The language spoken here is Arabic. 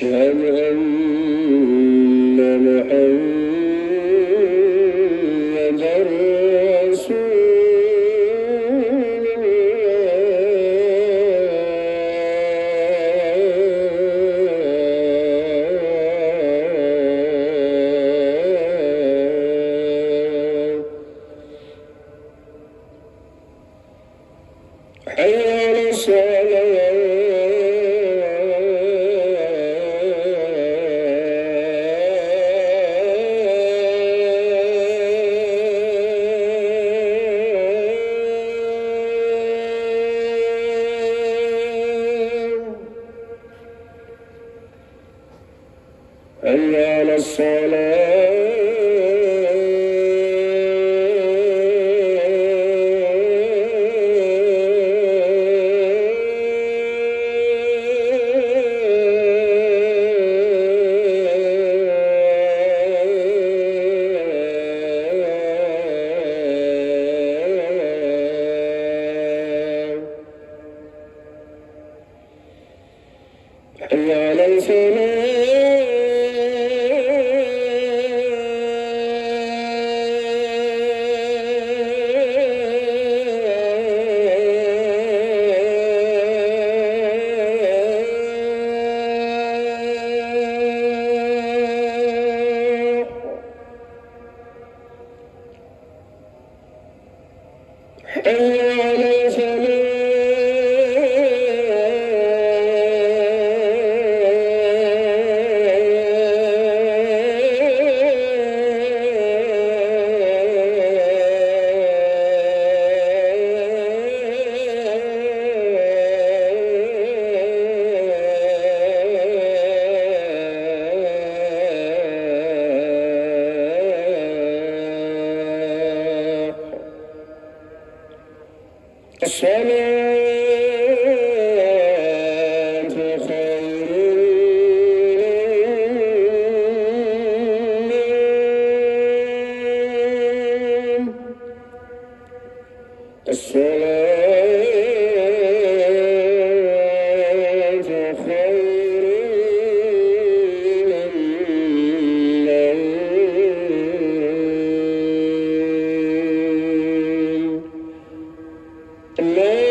أشهد أن رسول الله حي على حي على الصلاة حي الصلاة Ley